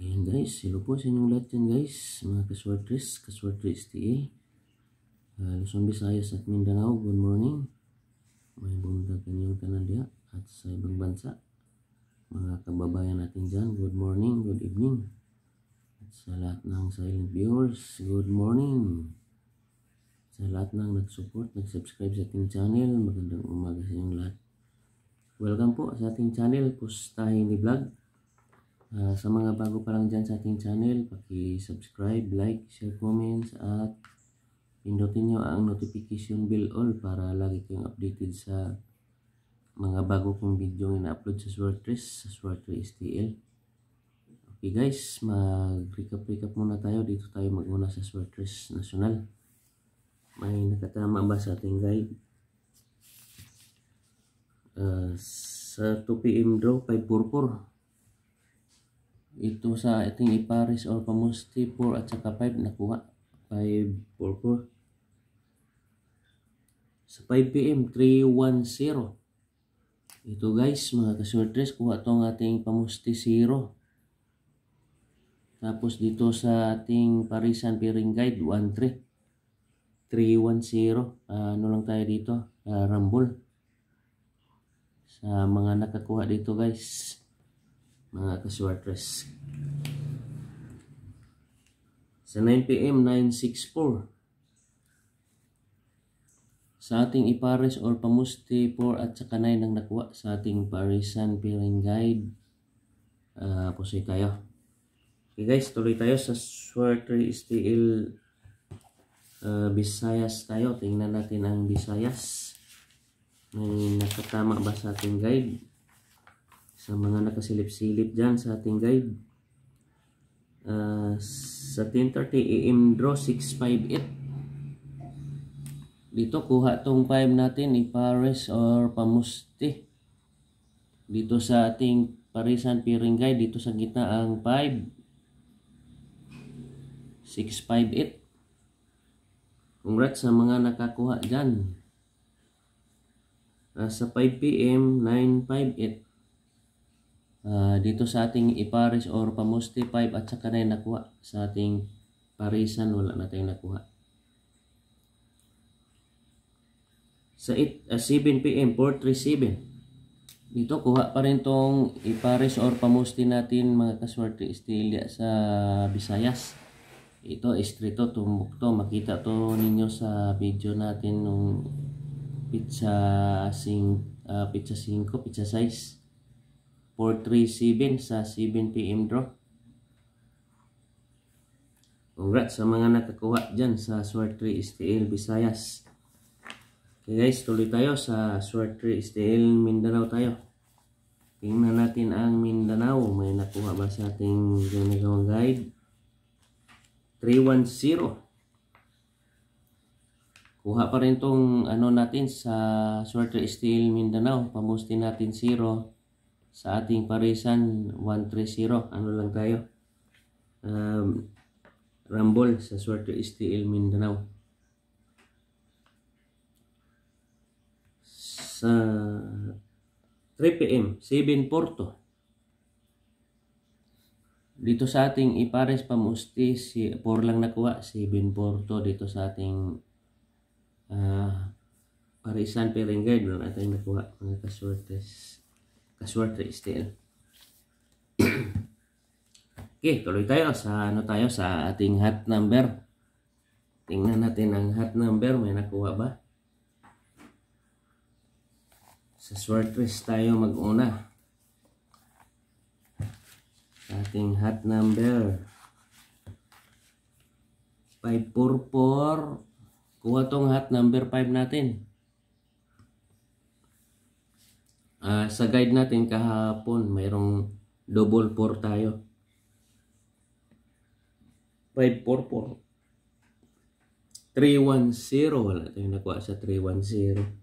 Ayan guys, hello po sa inyong lahat dyan guys, mga kaswartres, kaswartres TA, uh, Luzon, Visayas at Mindanao, good morning. May bundag kanyang tanan diya at sa ibang bansa. Mga kababayan natin dyan, good morning, good evening. At sa lahat ng silent viewers, good morning. Sa lahat ng nag-support, nag-subscribe sa ating channel, magandang umaga sa inyong lahat. Welcome po sa ating channel, Pustahin ni Vlog. Uh, sa mga bago pa lang dyan sa ating channel, paki-subscribe, like, share, comments, at pindutin nyo ang notification bell all para lagi kayong updated sa mga bago kong video na upload sa Swartres, sa Swartres STL. Okay guys, mag-recap-recap muna tayo. Dito tayo mag-una sa Swartres National. May nakatama ba sa ating guide? Uh, sa 2 p.m. draw, 544 ito sa ating iparis or pamusti 4 at saka 5 nakuha. 5 4 4 sa 5 pm 310 ito guys mga kasortres kuha tong ating pamusti 0 tapos dito sa ating parisan piring guide 13 310 uh, ano lang tayo dito? Uh, rumble sa mga nakakuha dito guys mga kaswartres. Sa 9pm, 964. Sa ating ipares or pamusti 4 at saka 9 ang nakuha sa ating parisan peeling guide. Uh, pusoy tayo. Okay guys, tuloy tayo sa Swartre STL uh, Visayas tayo. Tingnan natin ang Visayas. May nakatama ba sa ating guide? Sa mga nakasilip-silip dyan sa ating guide. Uh, sa 10.30 AM draw 658. Dito kuha tong 5 natin ni Paris or Pamusti. Dito sa ating Parisan Piring Guide, dito sa gitna ang 5. 658. Congrats sa mga nakakuha dyan. Uh, sa 5 PM 958 uh, dito sa ating iparis or pamusti 5 at saka na nakuha. Sa ating parisan wala na tayong nakuha. Sa 8, uh, 7 p.m. 437 dito kuha pa rin tong iparis or pamusti natin mga kaswerte istilya sa Visayas. Ito estrito tumbok to makita to ninyo sa video natin nung pizza sing uh, pizza 5 pizza size 437 sa 7pm draw. Congrats sa mga nakakuha dyan sa Sword 3 STL Visayas. Okay guys, tuloy tayo sa Sword 3 STL Mindanao tayo. Tingnan natin ang Mindanao. May nakuha ba sa ating ginagawang guide? 310. Kuha pa rin tong ano natin sa Sword 3 STL Mindanao. Pamusti natin 0 sa ating parisan 130 ano lang tayo um, Rumble sa Suerte STL Mindanao. Sa 3pm 7 Porto. Dito sa ating ipares pamusti si 4 lang nakuha 7 Porto. Dito sa ating uh, parisan Peringay doon natin nakuha mga kaswertes kaswerte still. okay, tuloy tayo sa ano tayo sa ating hot number. Tingnan natin ang hot number, may nakuha ba? Sa swertres tayo mag-una. Ating hot number. 544. Kuha tong hot number 5 natin. Uh, sa guide natin kahapon mayroong double 4 tayo. 544 310 wala tayong nakuha sa 310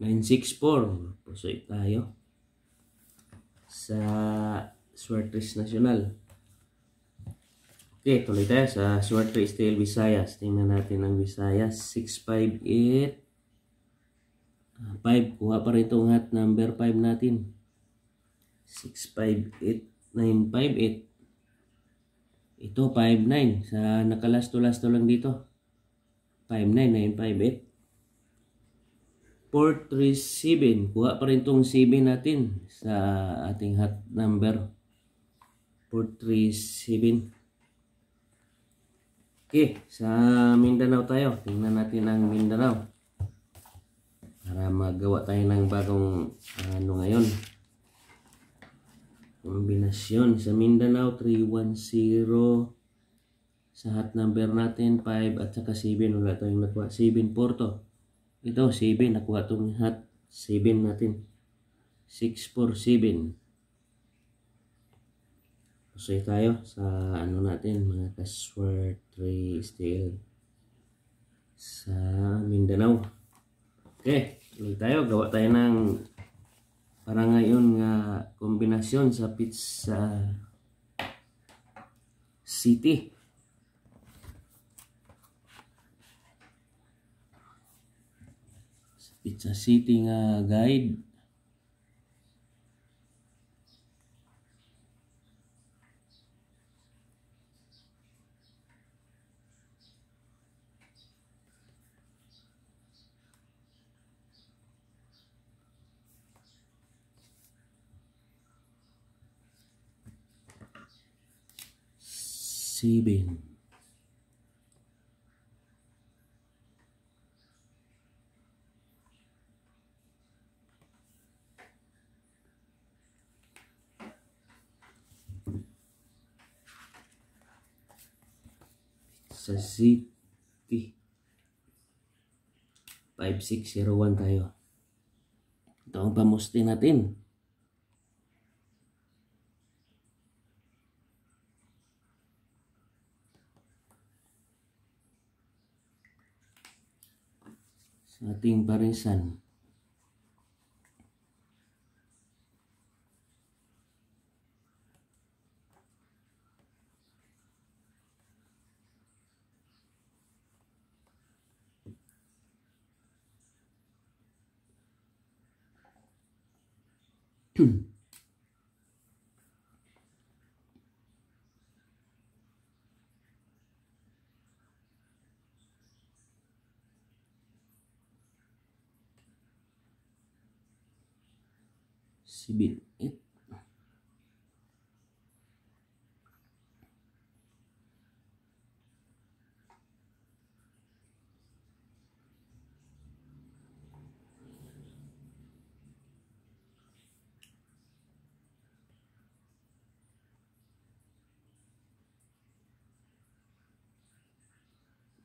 964 pusoy tayo. Sa Swertres National. Okay, tuloy tayo sa Swertres Steel Visayas. Tingnan natin ang Visayas. 658 5. Kuha pa rin itong hot number 5 natin. 658958. Ito 5-9 sa nakalasto-lasto lang dito. 5-9, 9-5-8. 437. Kuha pa rin tong 7 natin sa ating hot number. 437. Okay, sa Mindanao tayo. Tingnan natin ang Mindanao. Para magawa tayo ng bagong ano ngayon. Kombinasyon sa Mindanao 310 sa hot number natin 5 at saka 7 wala tayong nakuha. 7 porto. Ito 7 nakuha itong hot 7 natin. 647 Pasay tayo sa ano natin mga kasword 3 steel. Sa Mindanao. Okay tuloy tayo gawa tayo ng para ngayon nga kombinasyon sa pizza city. Sa pizza city nga guide Sibin. Sa city. 5601 tayo. Ito ang pamusti natin. Sa ating barisan. Sibin. It.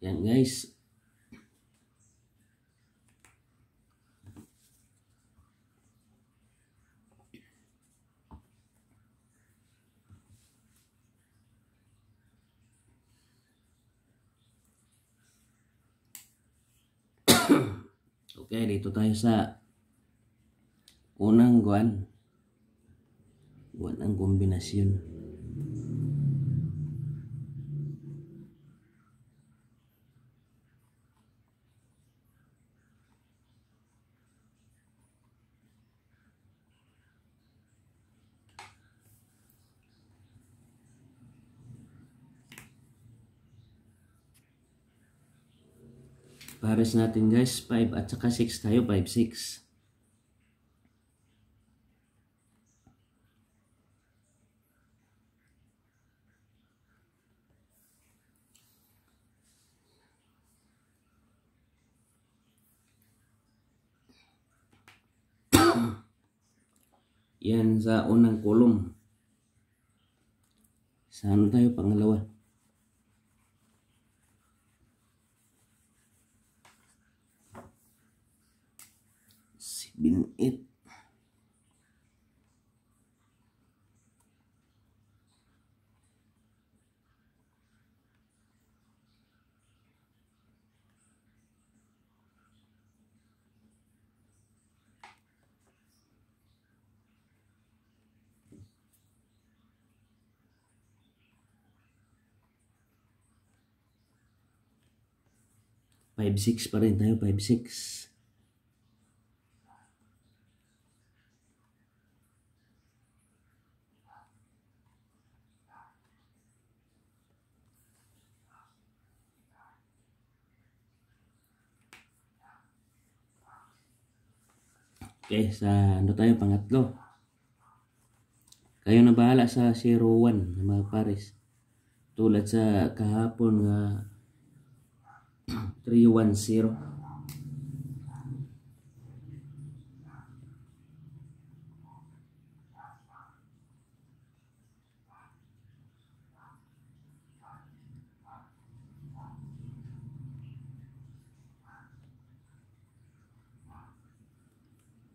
Yan guys. Okay, dito tayo sa unang guwan. Guwan ang kombinasyon. Pares natin guys, 5 at saka 6 tayo, 5, 6. Yan sa unang kolom. Sa ano tayo, pangalawa? Binit. Five six pa rin tayo, five six. Okay, sa ano tayo, pangatlo. Kayo na bahala sa 01 na mga pares. Tulad sa kahapon nga 310.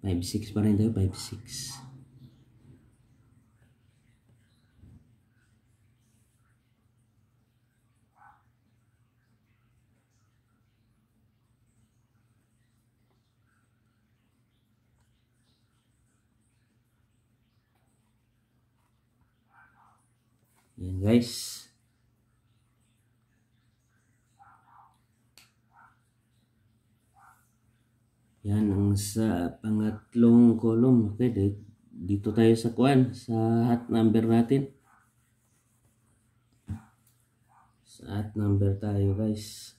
Five six pa rin tayo, five six. Yan guys. Yan ang sa pangatlong column. Okay, di- dito tayo sa kuan, sa hot number natin. Sa hot number tayo guys.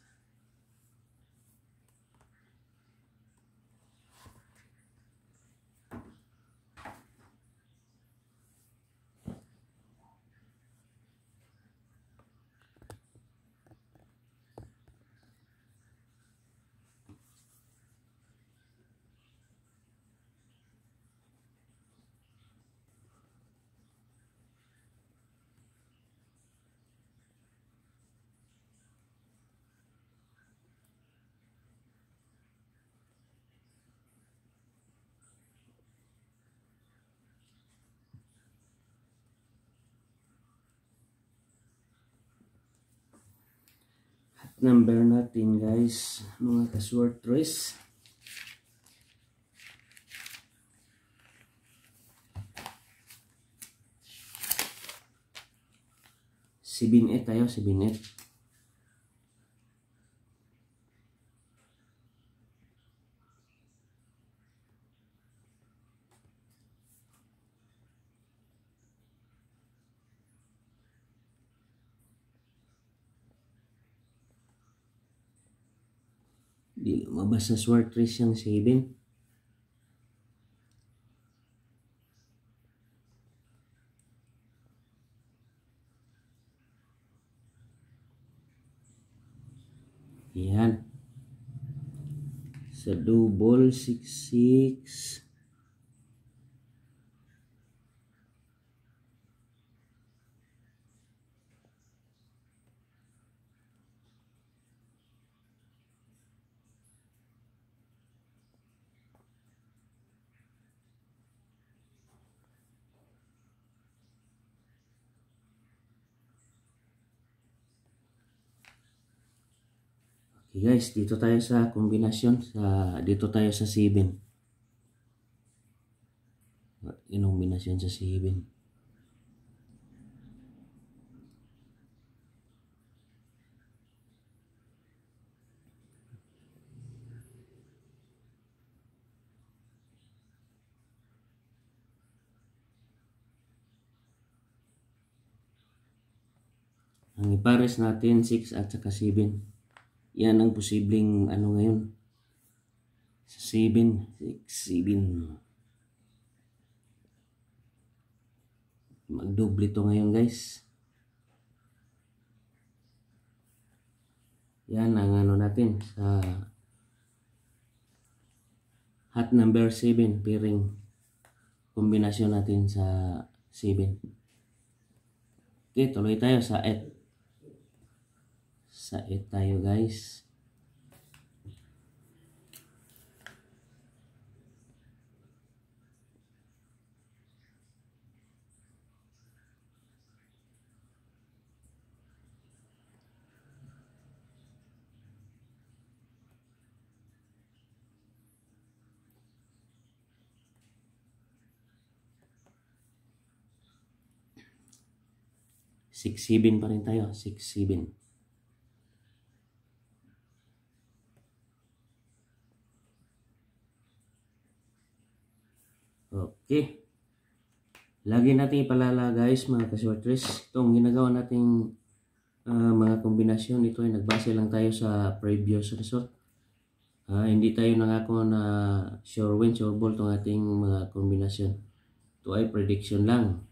Hot number natin guys, mga kasword trace. Sibin tayo, sibin Di lumabas sa sword trace yung 7. Yan. Sa double 66. Okay guys, dito tayo sa kombinasyon. Sa, dito tayo sa 7. Yung kombinasyon sa 7. Ang ipares natin 6 at saka 7. Yan ang posibleng ano ngayon. Sa 7, 6, 7. Magdoble to ngayon guys. Yan ang ano natin sa hot number 7 pairing kombinasyon natin sa 7. Okay, tuloy tayo sa 8 sa 8 tayo guys. Six seven pa rin tayo. Six seven. Okay. Lagi natin ipalala guys mga kaswertres. Itong ginagawa nating uh, mga kombinasyon ito ay nagbase lang tayo sa previous result. Ah, hindi tayo nangako na sure win, sure ball itong ating mga kombinasyon. Ito ay prediction lang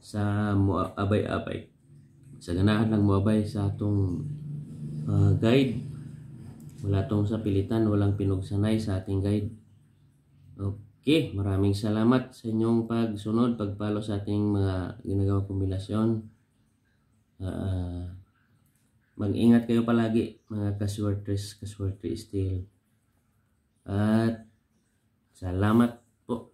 sa abay-abay. Sa ganahan lang moabay sa atong ah, guide. Wala tong sa pilitan, walang pinugsanay sa ating guide. Okay, maraming salamat sa inyong pagsunod, pagpalo sa ating mga ginagawang kombinasyon. Ah, mag-ingat kayo palagi mga kaswertres, kaswerte still. At salamat po.